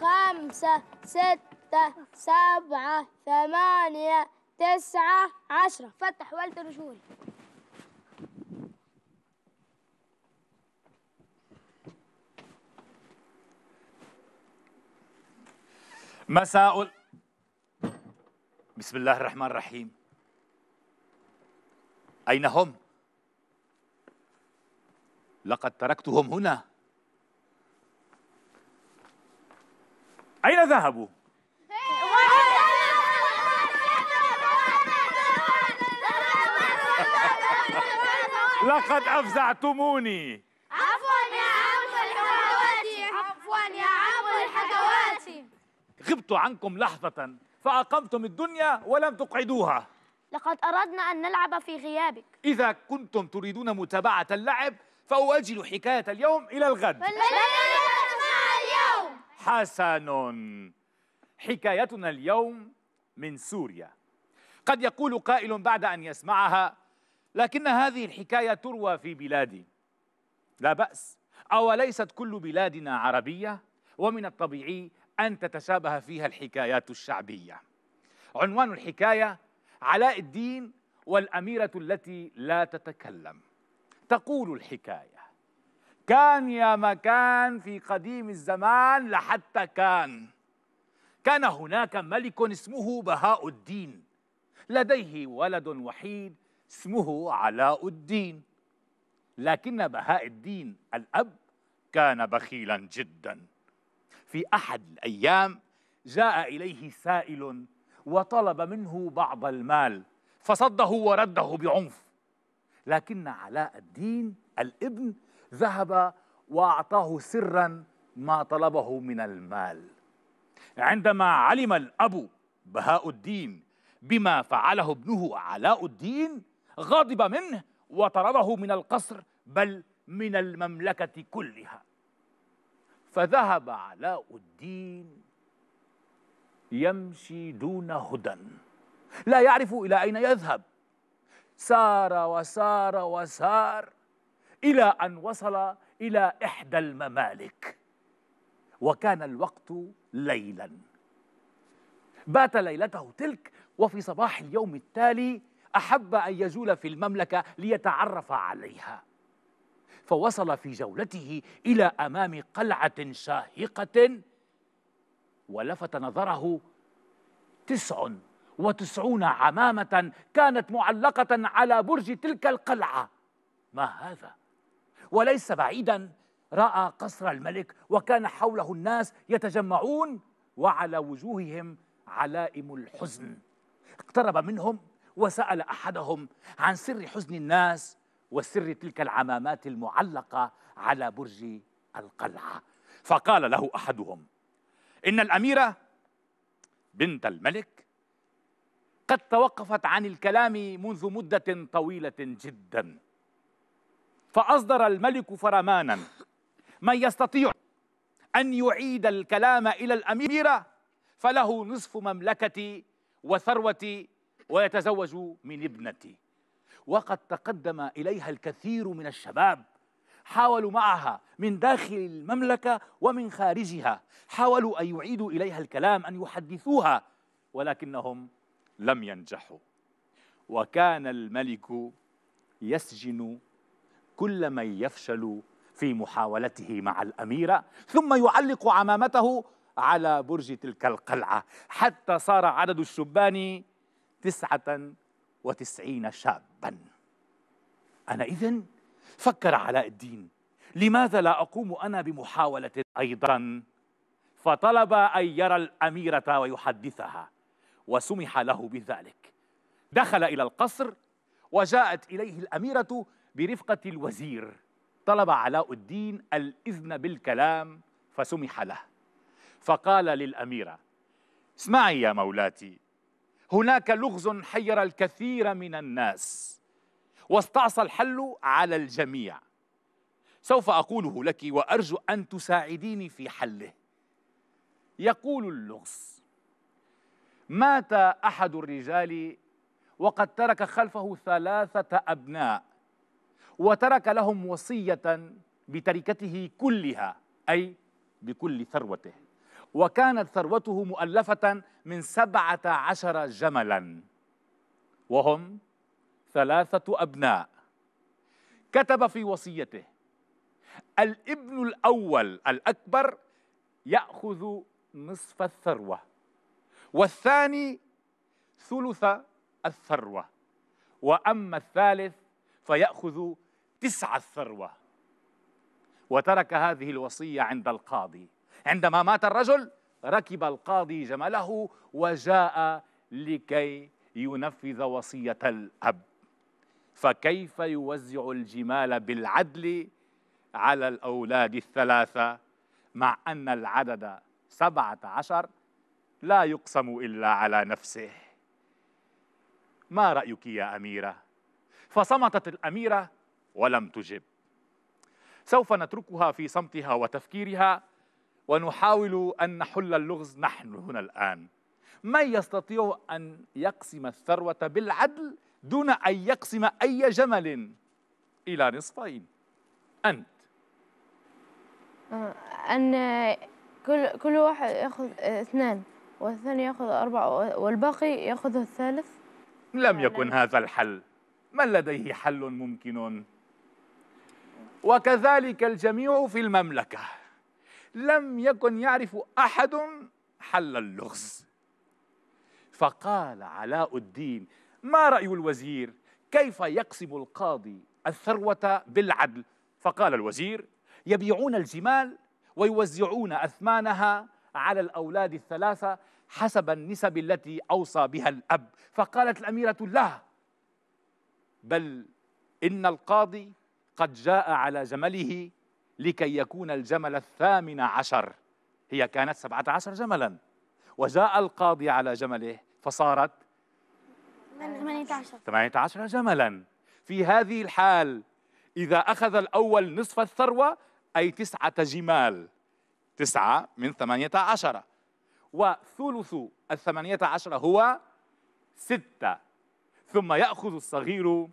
خمسة ستة سبعة ثمانية تسعة عشرة. فتح والد رجول مساء بسم الله الرحمن الرحيم. أين هم؟ لقد تركتهم هنا. أين ذهبوا؟ لقد أفزعتموني. عفوا يا عم الحكواتي. عفوا يا عم الحكواتي. غبت عنكم لحظة فأقمتم الدنيا ولم تقعدوها. لقد أردنا أن نلعب في غيابك. إذا كنتم تريدون متابعة اللعب فأؤجل حكاية اليوم إلى الغد. حسن. حكايتنا اليوم من سوريا. قد يقول قائل بعد أن يسمعها لكن هذه الحكاية تروى في بلادي. لا بأس. أوليست كل بلادنا عربية؟ ومن الطبيعي أن تتشابه فيها الحكايات الشعبية. عنوان الحكاية علاء الدين والأميرة التي لا تتكلم. تقول الحكاية كان يا مكان في قديم الزمان لحتى كان. كان هناك ملك اسمه بهاء الدين. لديه ولد وحيد اسمه علاء الدين. لكن بهاء الدين الأب كان بخيلا جدا. في أحد الأيام جاء إليه سائل وطلب منه بعض المال فصده ورده بعنف. لكن علاء الدين الابن ذهب وأعطاه سرا ما طلبه من المال. عندما علم الأب بهاء الدين بما فعله ابنه علاء الدين غضب منه وطرده من القصر بل من المملكة كلها. فذهب علاء الدين يمشي دون هدى. لا يعرف إلى أين يذهب. سار وسار وسار إلى أن وصل إلى إحدى الممالك. وكان الوقت ليلا. بات ليلته تلك وفي صباح اليوم التالي أحب أن يجول في المملكة ليتعرف عليها. فوصل في جولته إلى أمام قلعة شاهقة ولفت نظره تسع وتسعون عمامة كانت معلقة على برج تلك القلعة. ما هذا؟ وليس بعيدا رأى قصر الملك وكان حوله الناس يتجمعون وعلى وجوههم علائم الحزن. اقترب منهم وسأل أحدهم عن سر حزن الناس وسر تلك العمامات المعلقة على برج القلعة. فقال له أحدهم إن الأميرة بنت الملك قد توقفت عن الكلام منذ مدة طويلة جدا. فأصدر الملك فرمانا من يستطيع أن يعيد الكلام إلى الأميرة فله نصف مملكتي وثروتي ويتزوج من ابنتي. وقد تقدم إليها الكثير من الشباب حاولوا معها من داخل المملكة ومن خارجها حاولوا أن يعيدوا إليها الكلام أن يحدثوها ولكنهم لم ينجحوا. وكان الملك يسجن كل من يفشل في محاولته مع الأميرة ثم يعلق عمامته على برج تلك القلعة. حتى صار عدد الشبان تسعة وتسعين شابا. أنا إذن فكر علاء الدين لماذا لا أقوم أنا بمحاولة أيضا؟ فطلب أن يرى الأميرة ويحدثها وسمح له بذلك. دخل إلى القصر وجاءت إليه الأميرة برفقة الوزير طلب علاء الدين الإذن بالكلام فسمح له. فقال للأميرة اسمعي يا مولاتي هناك لغز حير الكثير من الناس واستعصى الحل على الجميع. سوف أقوله لك وأرجو أن تساعديني في حله. يقول اللغز مات أحد الرجال وقد ترك خلفه ثلاثة أبناء وترك لهم وصية بتركته كلها أي بكل ثروته. وكانت ثروته مؤلفة من سبعة عشر جملا. وهم ثلاثة أبناء. كتب في وصيته الابن الأول الأكبر يأخذ نصف الثروة والثاني ثلث الثروة وأما الثالث فيأخذ تسع الثروة. وترك هذه الوصية عند القاضي. عندما مات الرجل ركب القاضي جمله وجاء لكي ينفذ وصية الأب. فكيف يوزع الجمال بالعدل على الأولاد الثلاثة مع أن العدد سبعة عشر لا يقسم إلا على نفسه؟ ما رأيك يا أميرة؟ فصمتت الأميرة ولم تجب. سوف نتركها في صمتها وتفكيرها ونحاول أن نحل اللغز نحن هنا الآن. من يستطيع أن يقسم الثروة بالعدل دون أن يقسم أي جمل؟ إلى نصفين. أنت. آه، أن كل كل واحد يأخذ اثنان والثاني يأخذ أربعة والباقي يأخذ الثالث. لم يكن هذا الحل. من لديه حل ممكن؟ وكذلك الجميع في المملكة. لم يكن يعرف أحد حل اللغز. فقال علاء الدين ما رأي الوزير؟ كيف يقسم القاضي الثروة بالعدل؟ فقال الوزير يبيعون الجمال ويوزعون أثمانها على الأولاد الثلاثة حسب النسب التي أوصى بها الأب. فقالت الأميرة لا بل إن القاضي قد جاء على جمله لكي يكون الجمل الثامن عشر. هي كانت سبعة عشر جملا. وجاء القاضي على جمله فصارت 18 18 جملا. في هذه الحال إذا أخذ الأول نصف الثروة أي تسعة جمال. تسعة من ثمانية عشر. وثلث الثمانية عشر هو ستة. ثم يأخذ الصغير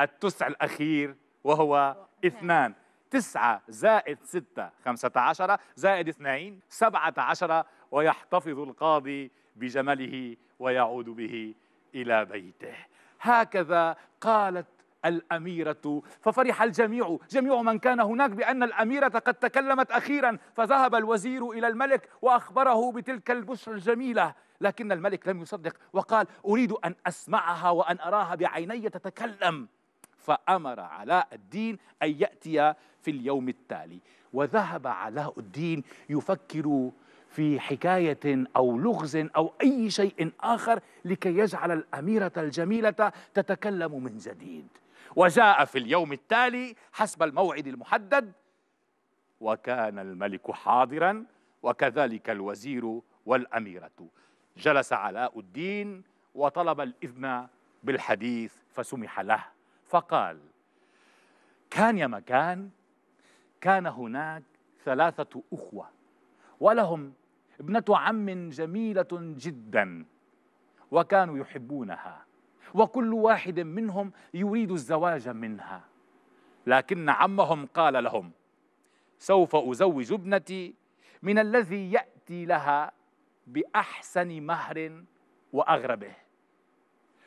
التسع الأخير وهو اثنان. تسعة زائد ستة خمسة عشر زائد اثنين سبعة عشر ويحتفظ القاضي بجمله ويعود به إلى بيته. هكذا قالت الأميرة. ففرح الجميع جميع من كان هناك بأن الأميرة قد تكلمت أخيرا فذهب الوزير إلى الملك وأخبره بتلك البشرى الجميلة. لكن الملك لم يصدق وقال أريد أن أسمعها وأن أراها بعيني تتكلم فأمر علاء الدين أن يأتي في اليوم التالي. وذهب علاء الدين يفكر في حكاية أو لغز أو أي شيء آخر لكي يجعل الأميرة الجميلة تتكلم من جديد. وجاء في اليوم التالي حسب الموعد المحدد وكان الملك حاضرا وكذلك الوزير والأميرة. جلس علاء الدين وطلب الإذن بالحديث فسمح له فقال كان يا مكان كان هناك ثلاثة أخوة ولهم ابنة عم جميلة جدا وكانوا يحبونها. وكل واحد منهم يريد الزواج منها. لكن عمهم قال لهم سوف أزوج ابنتي من الذي يأتي لها بأحسن مهر وأغربه.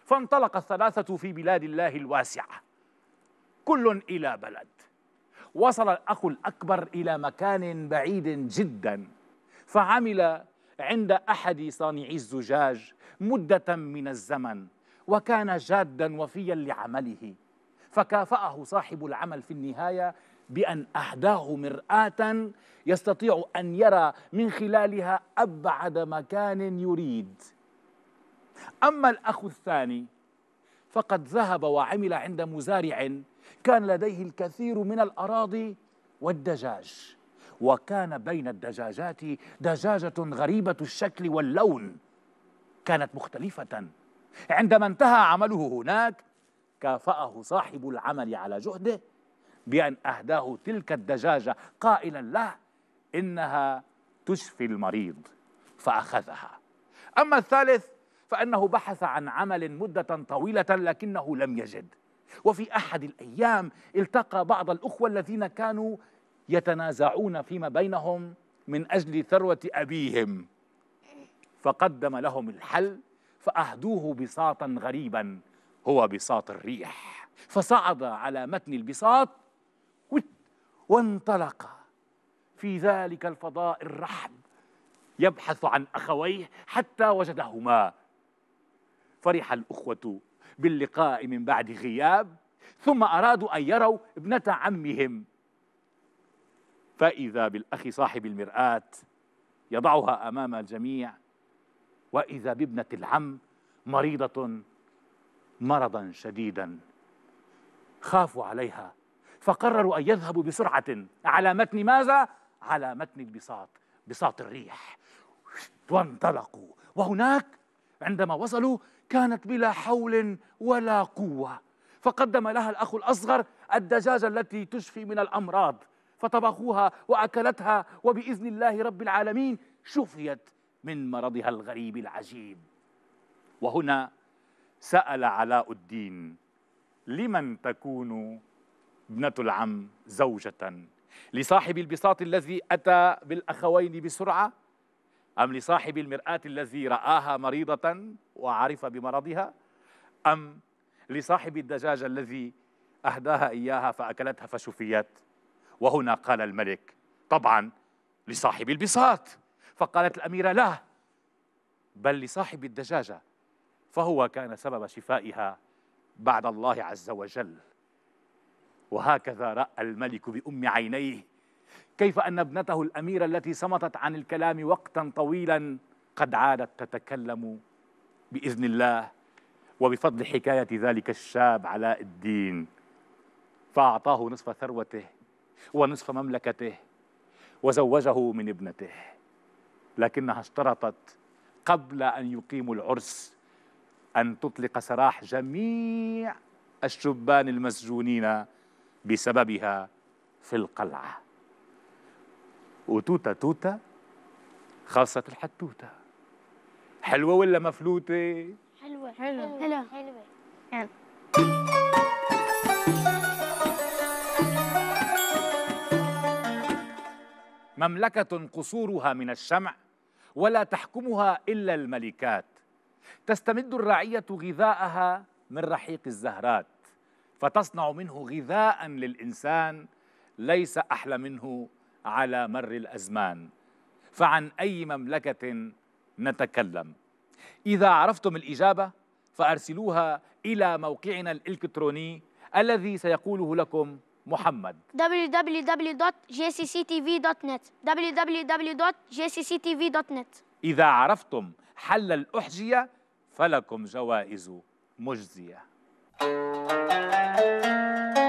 فانطلق الثلاثة في بلاد الله الواسعة. كل إلى بلد. وصل الأخ الأكبر إلى مكان بعيد جدا. فعمل عند أحد صانعي الزجاج مدة من الزمن. وكان جادا وفيا لعمله. فكافأه صاحب العمل في النهاية بأن أهداه مرآة يستطيع أن يرى من خلالها أبعد مكان يريد. أما الأخ الثاني فقد ذهب وعمل عند مزارع كان لديه الكثير من الأراضي والدجاج. وكان بين الدجاجات دجاجة غريبة الشكل واللون كانت مختلفة. عندما انتهى عمله هناك كافأه صاحب العمل على جهده بأن أهداه تلك الدجاجة قائلا له إنها تشفي المريض. فأخذها. أما الثالث فأنه بحث عن عمل مدة طويلة لكنه لم يجد. وفي أحد الأيام التقى بعض الأخوة الذين كانوا يتنازعون فيما بينهم من أجل ثروة أبيهم. فقدم لهم الحل فأهدوه بساطا غريبا هو بساط الريح. فصعد على متن البساط وانطلق. في ذلك الفضاء الرحب يبحث عن أخويه حتى وجدهما. فرح الأخوة باللقاء من بعد غياب ثم أرادوا أن يروا ابنة عمهم. فإذا بالأخ صاحب المرآة يضعها أمام الجميع وإذا بابنة العم مريضة مرضا شديدا خافوا عليها فقرروا أن يذهبوا بسرعة. على متن ماذا؟ على متن البساط بساط الريح. وانطلقوا. وهناك عندما وصلوا كانت بلا حول ولا قوة. فقدم لها الأخ الأصغر الدجاجة التي تشفي من الأمراض. فطبخوها وأكلتها وبإذن الله رب العالمين شفيت. من مرضها الغريب العجيب. وهنا سأل علاء الدين لمن تكون ابنة العم زوجة؟ لصاحب البساط الذي أتى بالأخوين بسرعة؟ أم لصاحب المرآة الذي رآها مريضة وعرف بمرضها؟ أم لصاحب الدجاجة الذي أهداها إياها فأكلتها فشفيت؟ وهنا قال الملك طبعا لصاحب البساط. فقالت الأميرة لا بل لصاحب الدجاجة فهو كان سبب شفائها بعد الله عز وجل. وهكذا رأى الملك بأم عينيه كيف أن ابنته الأميرة التي صمتت عن الكلام وقتا طويلا قد عادت تتكلم بإذن الله وبفضل حكاية ذلك الشاب علاء الدين. فأعطاه نصف ثروته ونصف مملكته وزوجه من ابنته. لكنها اشترطت قبل أن يقيموا العرس أن تطلق سراح جميع الشبان المسجونين بسببها في القلعة. وتوتة توتة خاصة الحتوتة حلوة ولا مفلوتة؟ حلوة. حلوة. حلوة. حلوة. يعني. مملكة قصورها من الشمع ولا تحكمها إلا الملكات. تستمد الرعية غذاءها من رحيق الزهرات فتصنع منه غذاء للإنسان ليس أحلى منه على مر الأزمان. فعن أي مملكة نتكلم؟ إذا عرفتم الإجابة فأرسلوها إلى موقعنا الإلكتروني الذي سيقوله لكم محمد www.jcctv.net www.jcctv.net إذا عرفتم حل الأحجية فلكم جوائز مجزية Thank you.